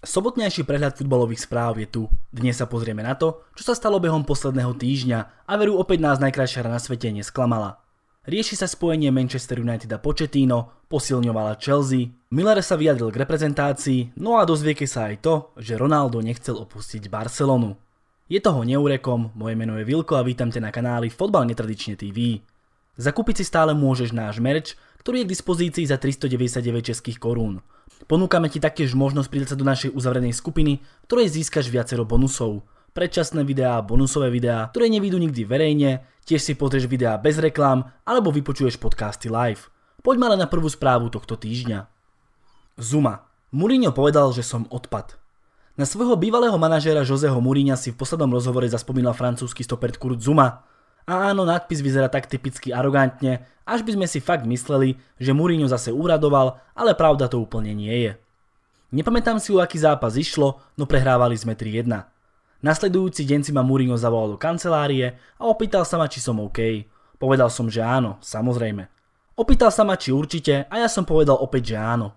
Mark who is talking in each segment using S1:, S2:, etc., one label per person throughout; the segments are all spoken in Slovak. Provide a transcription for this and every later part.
S1: Sobotnejší prehľad futbalových správ je tu. Dnes sa pozrieme na to, čo sa stalo behom posledného týždňa a veru opäť nás najkrajšia hra na svete nesklamala. Rieši sa spojenie Manchester United a Pochettino, posilňovala Chelsea, Miller sa vyjadril k reprezentácii, no a dozvieke sa aj to, že Ronaldo nechcel opustiť Barcelonu. Je toho neurekom, moje meno je Vilko a vítam ťa na kanáli Fotbal Netradične TV. Zakúpiť si stále môžeš náš merch, ktorý je k dispozícii za 399 českých korún. Ponúkame ti taktiež možnosť pridať sa do našej uzavrenej skupiny, ktorej získaš viacero bonusov. Predčasné videá, bonusové videá, ktoré nevidú nikdy verejne, tiež si pozrieš videá bez reklám alebo vypočuješ podcasty live. Poďme ale na prvú správu tohto týždňa. Zuma. Mourinho povedal, že som odpad. Na svojho bývalého manažéra Joseho Mourinha si v poslednom rozhovore zaspomínal francúzsky stoper Kurt Zuma, a áno, nadpis vyzerá tak typicky arogantne, až by sme si fakt mysleli, že Mourinho zase úradoval, ale pravda to úplne nie je. Nepamätám si, u aký zápas išlo, no prehrávali sme 3-1. Nasledujúci deň si ma Mourinho zavolal do kancelárie a opýtal sa ma, či som OK. Povedal som, že áno, samozrejme. Opýtal sa ma, či určite a ja som povedal opäť, že áno.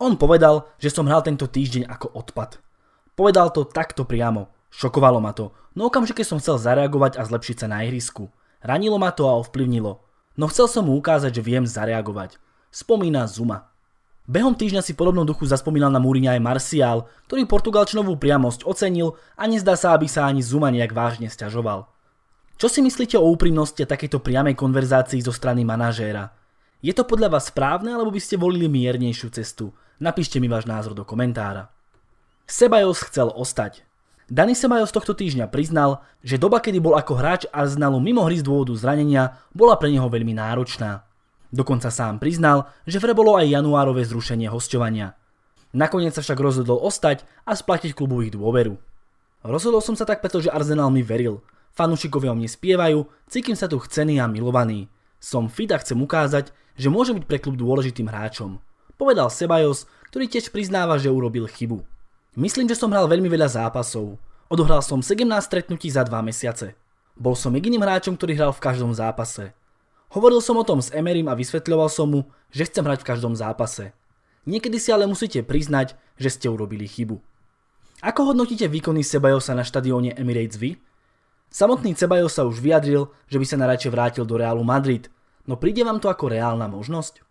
S1: On povedal, že som hral tento týždeň ako odpad. Povedal to takto priamo. Šokovalo ma to, no okamžite som chcel zareagovať a zlepšiť sa na ihrisku. Ranilo ma to a ovplyvnilo. No chcel som mu ukázať, že viem zareagovať. Spomína Zuma. Behom týždňa si podobnom duchu zaspomínal na Múriňa aj Marcial, ktorý portugalčnovú priamosť ocenil a nezdá sa, aby sa ani Zuma nejak vážne stiažoval. Čo si myslíte o úprimnosti a takejto priamej konverzácii zo strany manažéra? Je to podľa vás správne, alebo by ste volili miernejšiu cestu? Napíšte mi váš názor do komentára. Sebajos chcel ostať. Dani Sebajos tohto týždňa priznal, že doba, kedy bol ako hráč Arsenalu mimo hry z dôvodu zranenia, bola pre neho veľmi náročná. Dokonca sám priznal, že v bolo aj januárové zrušenie hostovania. Nakoniec sa však rozhodol ostať a splatiť klubu ich dôveru. Rozhodol som sa tak, pretože Arsenal mi veril. Fanúšikovia o mne spievajú, cítim sa tu chcený a milovaný. Som fit a chcem ukázať, že môže byť pre klub dôležitým hráčom. Povedal Sebajos, ktorý tiež priznáva, že urobil chybu. Myslím, že som hral veľmi veľa zápasov. Odohral som 17 stretnutí za 2 mesiace. Bol som jediným hráčom, ktorý hral v každom zápase. Hovoril som o tom s Emerim a vysvetľoval som mu, že chcem hrať v každom zápase. Niekedy si ale musíte priznať, že ste urobili chybu. Ako hodnotíte výkony Sebajosa na štadióne Emirates vy? Samotný Sebajos sa už vyjadril, že by sa naradšej vrátil do Realu Madrid, no príde vám to ako reálna možnosť?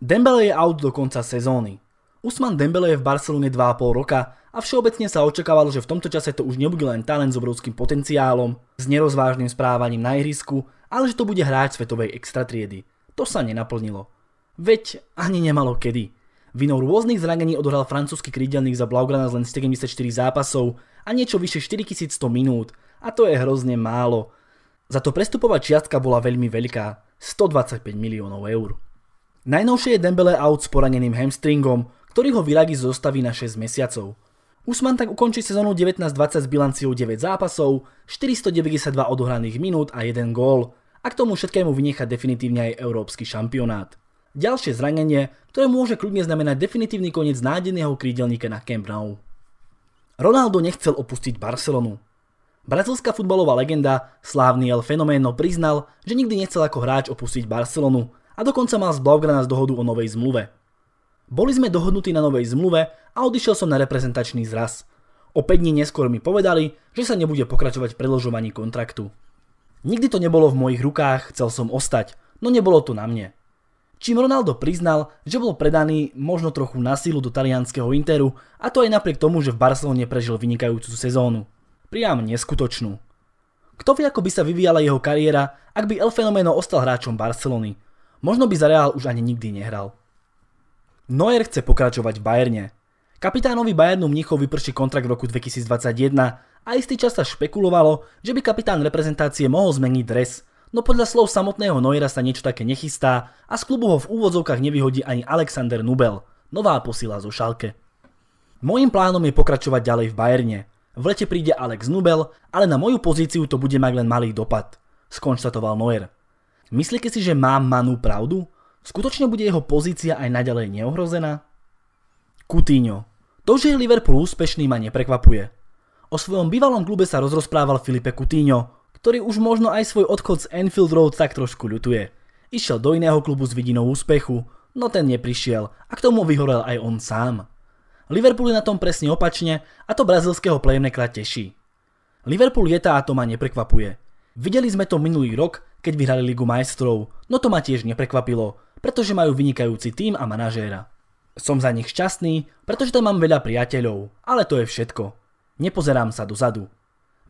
S1: Dembele je out do konca sezóny. Usman Dembele je v Barcelone 2,5 roka a všeobecne sa očakávalo, že v tomto čase to už nebude len talent s obrovským potenciálom, s nerozvážnym správaním na ihrisku, ale že to bude hráč svetovej extratriedy. To sa nenaplnilo. Veď ani nemalo kedy. Vinou rôznych zranení odohral francúzsky krídelník za Blaugrana len 74 zápasov a niečo vyše 4100 minút a to je hrozne málo. Za to prestupová čiastka bola veľmi veľká, 125 miliónov eur. Najnovšie je Dembele out s poraneným hamstringom, ktorý ho vyradí z zostavy na 6 mesiacov. Usman tak ukončí sezónu 19-20 s bilanciou 9 zápasov, 492 odohraných minút a 1 gól a k tomu všetkému vynechať definitívne aj európsky šampionát. Ďalšie zranenie, ktoré môže kľudne znamenať definitívny koniec nádeného krídelníka na Camp Nou. Ronaldo nechcel opustiť Barcelonu. Brazilská futbalová legenda, slávny El Fenoméno priznal, že nikdy nechcel ako hráč opustiť Barcelonu a dokonca mal z Blaugrana dohodu o novej zmluve. Boli sme dohodnutí na novej zmluve a odišiel som na reprezentačný zraz. O 5 dní neskôr mi povedali, že sa nebude pokračovať v predlžovaní kontraktu. Nikdy to nebolo v mojich rukách, chcel som ostať, no nebolo to na mne. Čím Ronaldo priznal, že bol predaný možno trochu na sílu do talianského Interu a to aj napriek tomu, že v Barcelone prežil vynikajúcu sezónu. Priam neskutočnú. Kto vie, ako by sa vyvíjala jeho kariéra, ak by El Fenomeno ostal hráčom Barcelony. Možno by za Real už ani nikdy nehral. Neuer chce pokračovať v Bayerne. Kapitánovi Bayernu Mnichov vyprší kontrakt v roku 2021 a istý čas sa špekulovalo, že by kapitán reprezentácie mohol zmeniť dres, no podľa slov samotného Neuera sa niečo také nechystá a z klubu ho v úvodzovkách nevyhodí ani Alexander Nubel, nová posila zo Šalke. Mojím plánom je pokračovať ďalej v Bayerne. V lete príde Alex Nubel, ale na moju pozíciu to bude mať len malý dopad, skonštatoval Neuer. Myslíte si, že mám Manu pravdu? Skutočne bude jeho pozícia aj naďalej neohrozená? Coutinho. To, že je Liverpool úspešný, ma neprekvapuje. O svojom bývalom klube sa rozrozprával Filipe Coutinho, ktorý už možno aj svoj odchod z Enfield Road tak trošku ľutuje. Išiel do iného klubu s vidinou úspechu, no ten neprišiel a k tomu vyhorel aj on sám. Liverpool je na tom presne opačne a to brazilského playmakera teší. Liverpool je tá a to ma neprekvapuje. Videli sme to minulý rok, keď vyhrali Ligu majstrov, no to ma tiež neprekvapilo, pretože majú vynikajúci tým a manažéra. Som za nich šťastný, pretože tam mám veľa priateľov, ale to je všetko. Nepozerám sa dozadu.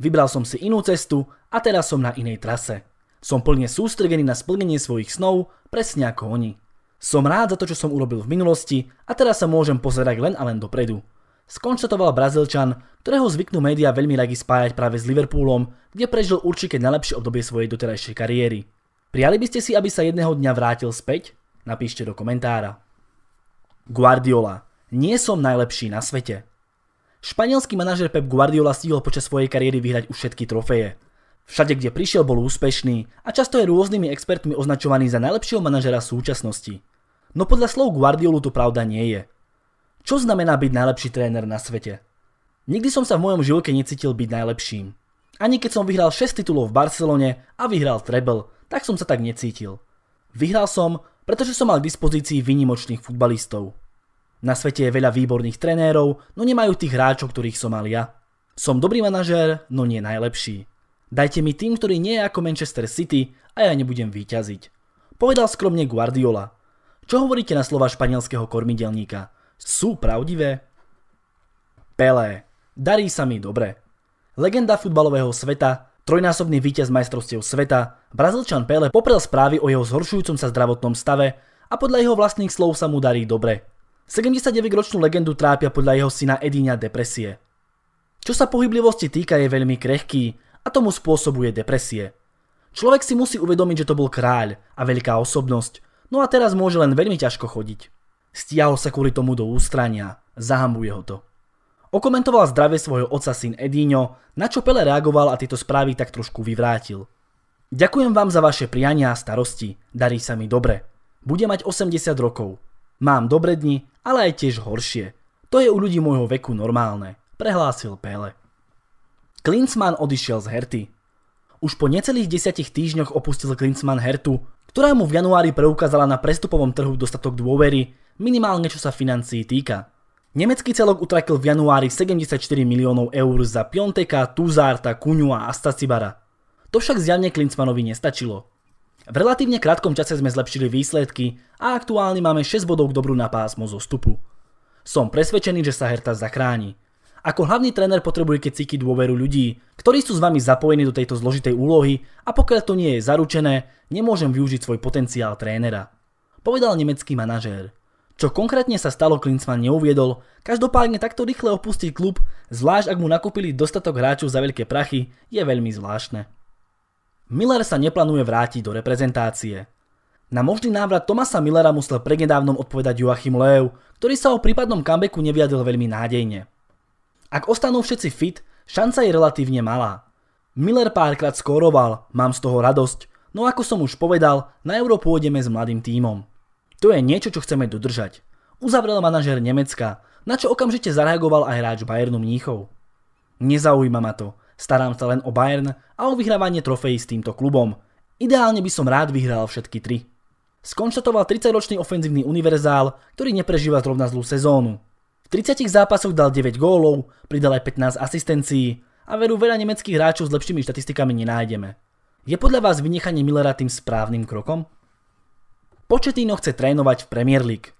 S1: Vybral som si inú cestu a teraz som na inej trase. Som plne sústredený na splnenie svojich snov, presne ako oni. Som rád za to, čo som urobil v minulosti a teraz sa môžem pozerať len a len dopredu. Skonštatoval Brazílčan, ktorého zvyknú médiá veľmi radi spájať práve s Liverpoolom, kde prežil určite najlepšie obdobie svojej doterajšej kariéry. Prijali by ste si, aby sa jedného dňa vrátil späť? Napíšte do komentára. Guardiola. Nie som najlepší na svete. Španielský manažer Pep Guardiola stihol počas svojej kariéry vyhrať už všetky trofeje. Všade, kde prišiel, bol úspešný a často je rôznymi expertmi označovaný za najlepšieho manažera súčasnosti. No podľa slov Guardiolu to pravda nie je. Čo znamená byť najlepší tréner na svete? Nikdy som sa v mojom živote necítil byť najlepším. Ani keď som vyhral 6 titulov v Barcelone a vyhral treble, tak som sa tak necítil. Vyhral som, pretože som mal k dispozícii výnimočných futbalistov. Na svete je veľa výborných trenérov, no nemajú tých hráčov, ktorých som mal ja. Som dobrý manažér, no nie najlepší. Dajte mi tým, ktorý nie je ako Manchester City a ja nebudem výťaziť. Povedal skromne Guardiola. Čo hovoríte na slova španielského kormidelníka? Sú pravdivé? Pelé. Darí sa mi dobre. Legenda futbalového sveta, trojnásobný víťaz majstrovstiev sveta, Brazílčan Pele poprel správy o jeho zhoršujúcom sa zdravotnom stave a podľa jeho vlastných slov sa mu darí dobre. 79-ročnú legendu trápia podľa jeho syna Edíňa depresie. Čo sa pohyblivosti týka je veľmi krehký a tomu spôsobuje depresie. Človek si musí uvedomiť, že to bol kráľ a veľká osobnosť, no a teraz môže len veľmi ťažko chodiť. Stiahol sa kvôli tomu do ústrania, zahambuje ho to. Okomentoval zdravie svojho otca syn Edíňo, na čo Pele reagoval a tieto správy tak trošku vyvrátil. Ďakujem vám za vaše priania a starosti, darí sa mi dobre. Bude mať 80 rokov. Mám dobre dni, ale aj tiež horšie. To je u ľudí môjho veku normálne, prehlásil Pele. Klinsmann odišiel z Herty. Už po necelých desiatich týždňoch opustil Klinsmann Hertu, ktorá mu v januári preukázala na prestupovom trhu dostatok dôvery, minimálne čo sa financií týka. Nemecký celok utratil v januári 74 miliónov eur za Pionteka, Tuzárta, Kuňu a Astacibara. To však zjavne Klinsmanovi nestačilo. V relatívne krátkom čase sme zlepšili výsledky a aktuálne máme 6 bodov k dobru na pásmo zo stupu. Som presvedčený, že sa Herta zachráni. Ako hlavný tréner keď cíti dôveru ľudí, ktorí sú s vami zapojení do tejto zložitej úlohy a pokiaľ to nie je zaručené, nemôžem využiť svoj potenciál trénera. Povedal nemecký manažér. Čo konkrétne sa stalo, Klinsmann neuviedol, každopádne takto rýchle opustiť klub, zvlášť ak mu nakúpili dostatok hráčov za veľké prachy, je veľmi zvláštne. Miller sa neplánuje vrátiť do reprezentácie. Na možný návrat Tomasa Millera musel prednedávnom odpovedať Joachim Löw, ktorý sa o prípadnom comebacku neviadil veľmi nádejne. Ak ostanú všetci fit, šanca je relatívne malá. Miller párkrát skóroval, mám z toho radosť, no ako som už povedal, na Euro pôjdeme s mladým tímom. To je niečo, čo chceme dodržať. Uzavrel manažer Nemecka, na čo okamžite zareagoval aj hráč Bayernu Mníchov. Nezaujíma ma to, Starám sa len o Bayern a o vyhrávanie trofejí s týmto klubom. Ideálne by som rád vyhral všetky tri. Skonštatoval 30-ročný ofenzívny univerzál, ktorý neprežíva zrovna zlú sezónu. V 30 zápasoch dal 9 gólov, pridal aj 15 asistencií a veru veľa nemeckých hráčov s lepšími štatistikami nenájdeme. Je podľa vás vynechanie Millera tým správnym krokom? Početino chce trénovať v Premier League.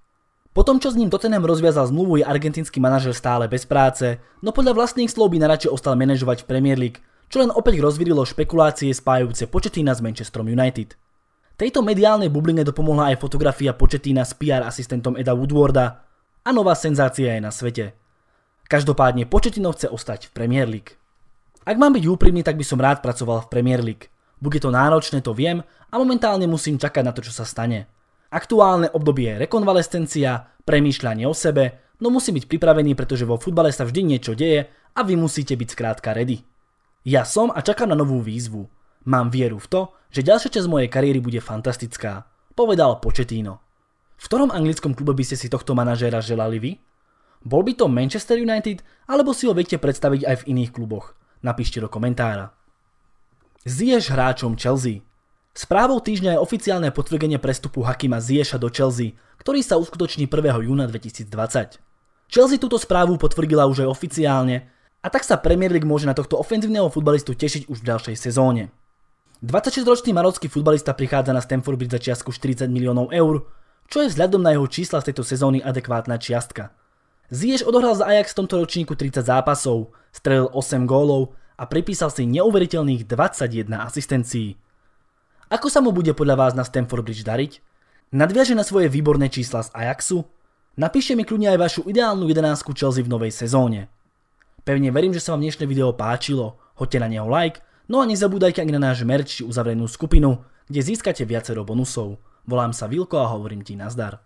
S1: Po tom, čo s ním Tottenham rozviazal zmluvu, je argentínsky manažer stále bez práce, no podľa vlastných slov by naradšej ostal manažovať v Premier League, čo len opäť rozvírilo špekulácie spájajúce Početína s Manchesterom United. Tejto mediálnej bubline dopomohla aj fotografia Početína s PR asistentom Eda Woodwarda a nová senzácia je na svete. Každopádne Početino chce ostať v Premier League. Ak mám byť úprimný, tak by som rád pracoval v Premier League. Bude to náročné, to viem, a momentálne musím čakať na to, čo sa stane. Aktuálne obdobie je rekonvalescencia, premýšľanie o sebe, no musí byť pripravený, pretože vo futbale sa vždy niečo deje a vy musíte byť skrátka ready. Ja som a čakám na novú výzvu. Mám vieru v to, že ďalšia časť mojej kariéry bude fantastická, povedal Početino. V ktorom anglickom klube by ste si tohto manažéra želali vy? Bol by to Manchester United, alebo si ho viete predstaviť aj v iných kluboch? Napíšte do komentára. Zješ hráčom Chelsea. Správou týždňa je oficiálne potvrdenie prestupu Hakima Zieša do Chelsea, ktorý sa uskutoční 1. júna 2020. Chelsea túto správu potvrdila už aj oficiálne a tak sa Premier League môže na tohto ofenzívneho futbalistu tešiť už v ďalšej sezóne. 26-ročný marocký futbalista prichádza na Stamford Bridge za čiastku 40 miliónov eur, čo je vzhľadom na jeho čísla z tejto sezóny adekvátna čiastka. Ziyech odohral za Ajax v tomto ročníku 30 zápasov, strelil 8 gólov a pripísal si neuveriteľných 21 asistencií. Ako sa mu bude podľa vás na Stamford Bridge dariť? Nadviaže na svoje výborné čísla z Ajaxu? Napíšte mi kľudne aj vašu ideálnu 11 Chelsea v novej sezóne. Pevne verím, že sa vám dnešné video páčilo, hoďte na neho like, no a nezabúdajte ani na náš merch či uzavrenú skupinu, kde získate viacero bonusov. Volám sa Vilko a hovorím ti nazdar.